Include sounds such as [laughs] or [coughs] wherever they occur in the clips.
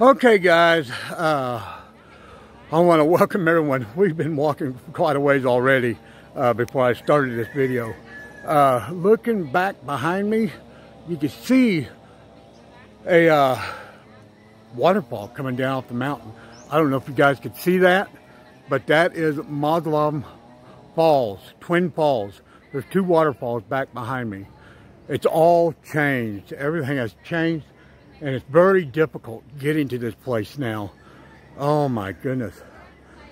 Okay, guys, uh, I want to welcome everyone. We've been walking quite a ways already uh, before I started this video. Uh, looking back behind me, you can see a uh, waterfall coming down off the mountain. I don't know if you guys can see that, but that is Maaslum Falls, Twin Falls. There's two waterfalls back behind me. It's all changed. Everything has changed and it's very difficult getting to this place now. Oh my goodness.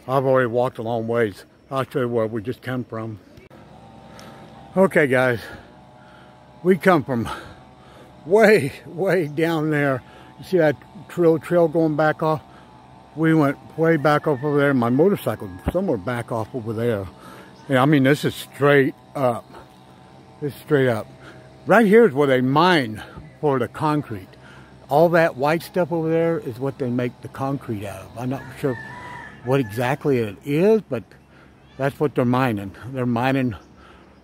I've already walked a long ways. I'll show you where we just come from. Okay guys, we come from way, way down there. You see that trail trail going back off? We went way back off over there. My motorcycle somewhere back off over there. And I mean, this is straight up. This is straight up. Right here is where they mine for the concrete all that white stuff over there is what they make the concrete out of. I'm not sure what exactly it is, but that's what they're mining. They're mining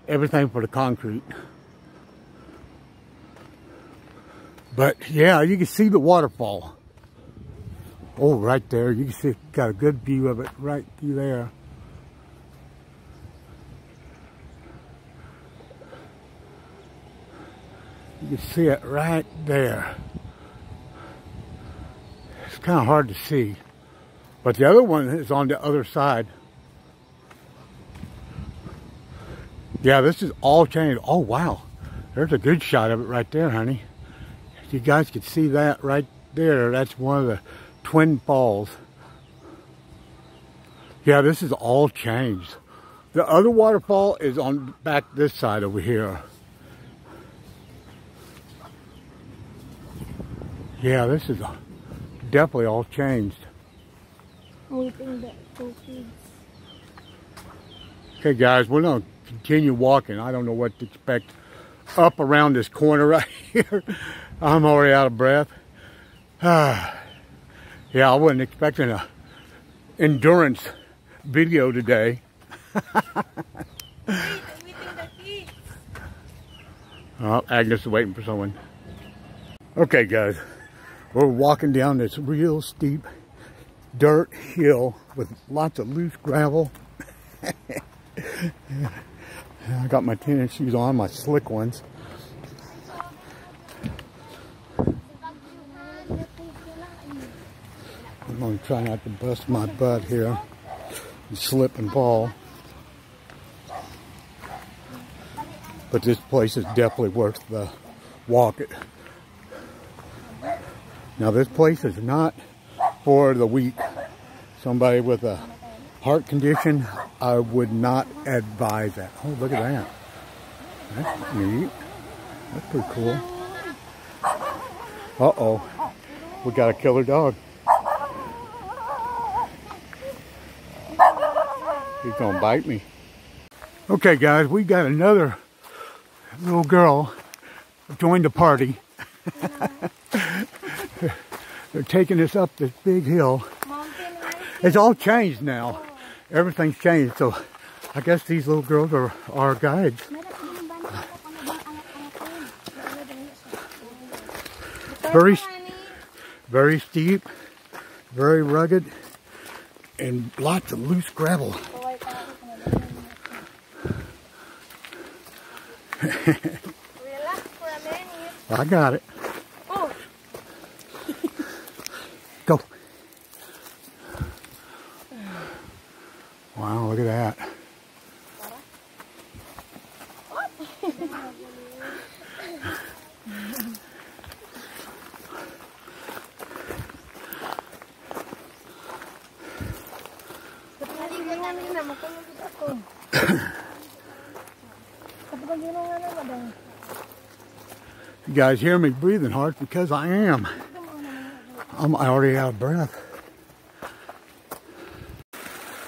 everything for the concrete. But yeah, you can see the waterfall. Oh, right there. You can see, got a good view of it right through there. You can see it right there kind of hard to see. But the other one is on the other side. Yeah, this is all changed. Oh, wow. There's a good shot of it right there, honey. You guys can see that right there. That's one of the Twin Falls. Yeah, this is all changed. The other waterfall is on back this side over here. Yeah, this is a definitely all changed. Okay guys, we're gonna continue walking. I don't know what to expect up around this corner [laughs] right here. I'm already out of breath. [sighs] yeah, I wasn't expecting a endurance video today. [laughs] oh, Agnes is waiting for someone. Okay guys, we're walking down this real steep dirt hill with lots of loose gravel. [laughs] I got my tennis shoes on, my slick ones. I'm going to try not to bust my butt here and slip and fall. But this place is definitely worth the walk. Now this place is not for the weak. Somebody with a heart condition, I would not advise that. Oh, look at that. That's neat. That's pretty cool. Uh-oh. We got a killer dog. He's gonna bite me. Okay guys, we got another little girl joined the party. [laughs] They're taking us up this big hill. It's all changed now. Everything's changed. So I guess these little girls are our guides. Very, very steep, very rugged, and lots of loose gravel. [laughs] I got it. Wow, look at that. you guys hear me breathing hard because I am. I'm already out of breath.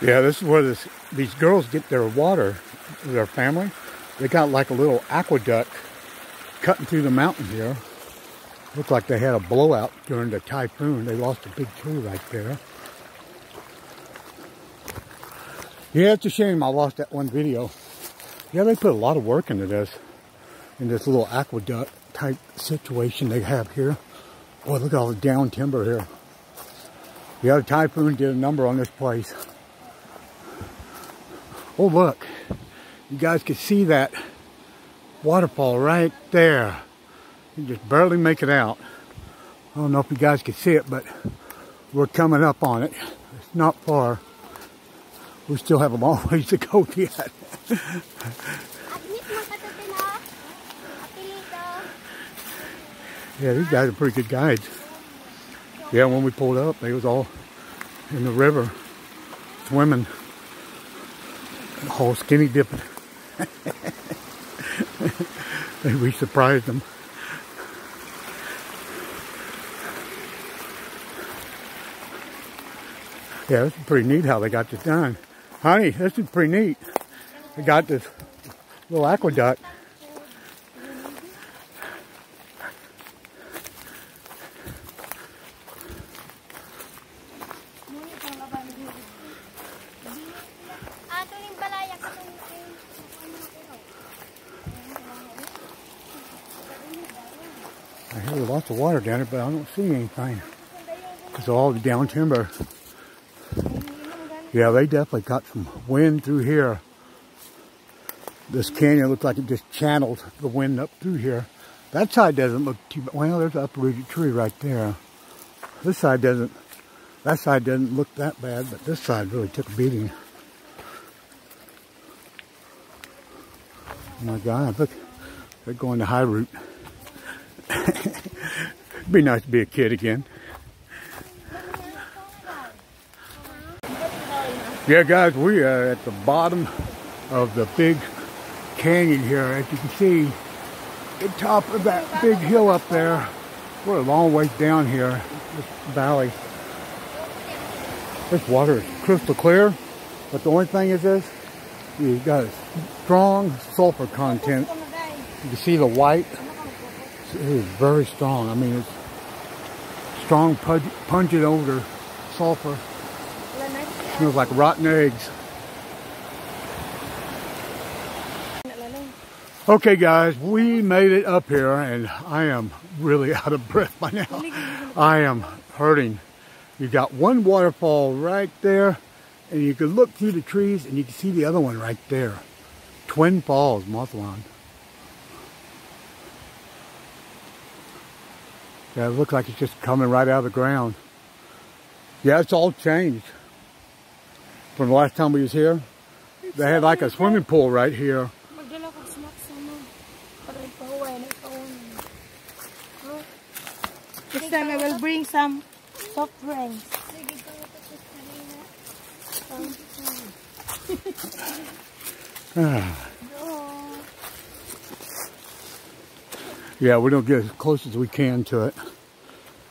Yeah, this is where this, these girls get their water, their family. They got like a little aqueduct cutting through the mountain here. Looked like they had a blowout during the typhoon. They lost a big tree right there. Yeah, it's a shame I lost that one video. Yeah, they put a lot of work into this, in this little aqueduct type situation they have here. Boy, look at all the down timber here. Yeah, the typhoon did a number on this place. Oh, look. You guys can see that waterfall right there. You just barely make it out. I don't know if you guys can see it, but we're coming up on it. It's not far. We still have a long [laughs] ways to go yet. yeah, these guys are pretty good guides. Yeah, when we pulled up, they was all in the river swimming, all skinny dipping. [laughs] we surprised them. Yeah, this is pretty neat how they got this done. Honey, this is pretty neat. They got this little aqueduct. I hear lots of water down there, but I don't see anything. Because all the down timber. Yeah, they definitely got some wind through here. This canyon looks like it just channeled the wind up through here. That side doesn't look too bad. Well, there's an uprooted tree right there. This side doesn't, that side doesn't look that bad, but this side really took a beating. Oh my God, look, they're going to high route. [laughs] Be nice to be a kid again. Yeah, guys, we are at the bottom of the big canyon here. As you can see, the top of that big hill up there. We're a long ways down here, this valley. This water is crystal clear, but the only thing is this, you got a strong sulfur content. You can see the white. It is very strong. I mean, it's strong pungent odor, sulfur. Smells like rotten eggs. Okay guys, we made it up here and I am really [laughs] out of breath by now. I am hurting. You got one waterfall right there and you can look through the trees and you can see the other one right there. Twin Falls, Mothwan. Yeah, it looks like it's just coming right out of the ground. Yeah, it's all changed from the last time we was here. They had like a swimming pool right here. This time I will bring some soft drinks. Ah. Yeah, we don't get as close as we can to it.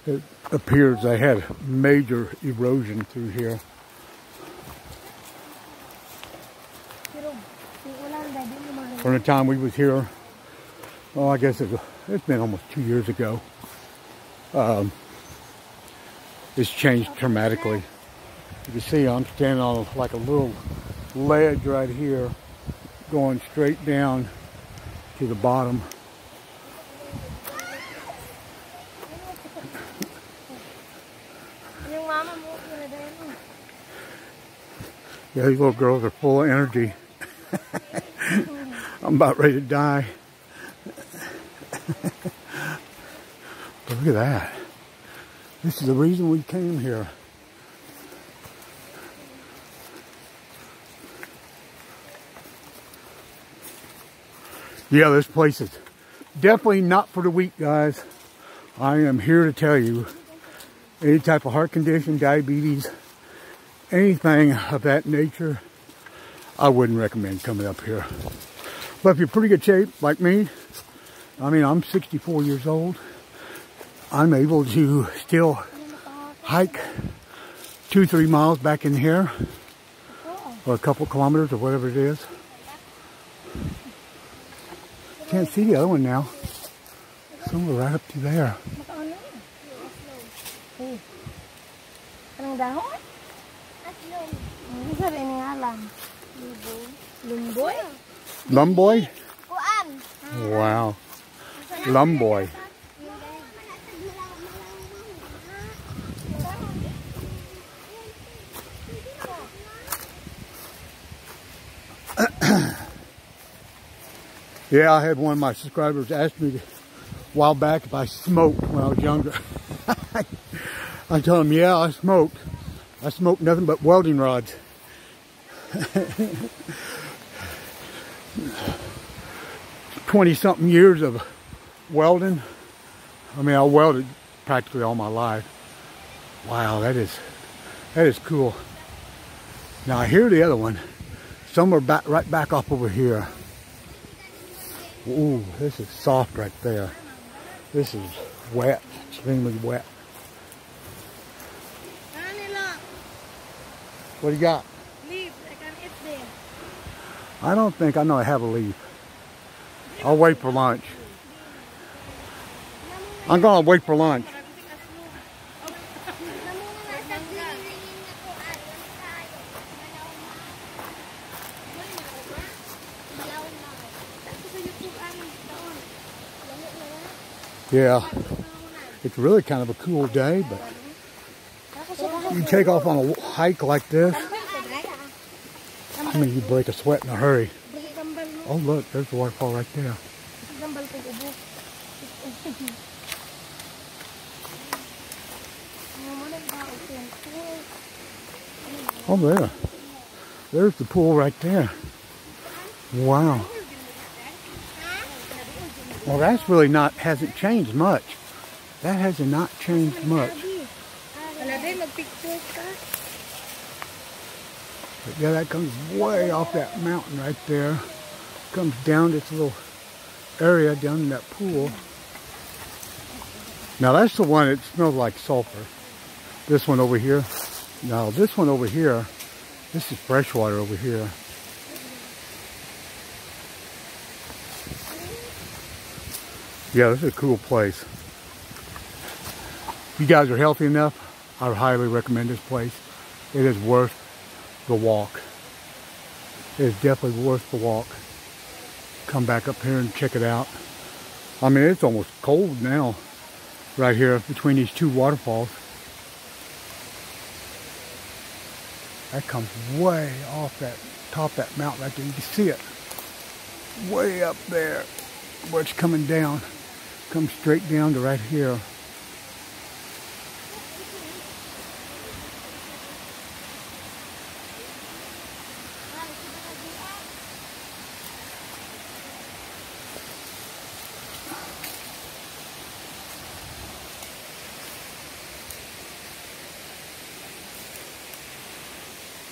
It appears they had major erosion through here. from the time we was here. Well, I guess it's, it's been almost two years ago. Um, it's changed dramatically. You can see I'm standing on like a little ledge right here going straight down to the bottom. Yeah, these little girls are full of energy. [laughs] I'm about ready to die. [laughs] look at that. This is the reason we came here. Yeah, this place is definitely not for the weak, guys. I am here to tell you, any type of heart condition, diabetes, anything of that nature, I wouldn't recommend coming up here. But if you're pretty good shape, like me, I mean, I'm 64 years old. I'm able to still hike two, three miles back in here, oh. or a couple kilometers, or whatever it is. Can't see the other one now. Somewhere right up to there. Kuan. Lumboy. Lumboy? Wow. Lumboy. [coughs] yeah, I had one of my subscribers ask me a while back if I smoked when I was younger. I told him, yeah, I smoked. I smoked nothing but welding rods. [laughs] 20 something years of welding. I mean, I welded practically all my life. Wow, that is, that is cool. Now here's the other one. Some are back, right back up over here. Ooh, this is soft right there. This is wet, extremely wet. What do you got? Leaf, I can eat there. I don't think I know I have a leaf. I'll wait for lunch. I'm gonna wait for lunch. Yeah, it's really kind of a cool day, but you take off on a hike like this, I mean, you break a sweat in a hurry. Oh, look, there's the waterfall right there. Oh, there. There's the pool right there. Wow. Well, that's really not, hasn't changed much. That has not changed much. But yeah, that comes way off that mountain right there. Comes down this little area down in that pool. Now that's the one that smells like sulfur. This one over here. Now this one over here, this is fresh water over here. Yeah, this is a cool place. If you guys are healthy enough, I highly recommend this place. It is worth the walk. It is definitely worth the walk. Come back up here and check it out. I mean, it's almost cold now, right here between these two waterfalls. That comes way off that top of that mountain right there. You can see it way up there where it's coming down. Comes straight down to right here.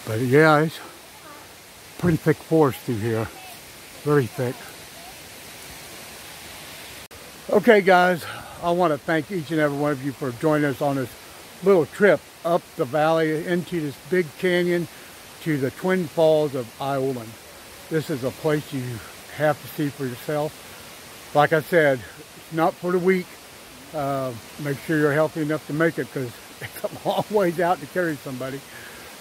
But yeah, it's pretty thick forest through here. Very thick. Okay guys, I want to thank each and every one of you for joining us on this little trip up the valley into this big canyon to the Twin Falls of Ayungon. This is a place you have to see for yourself. Like I said, it's not for the weak. Uh, make sure you're healthy enough to make it because [laughs] it's a long ways out to carry somebody.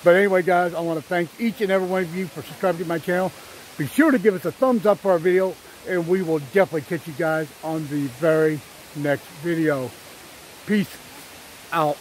But anyway, guys, I want to thank each and every one of you for subscribing to my channel. Be sure to give us a thumbs up for our video, and we will definitely catch you guys on the very next video. Peace out.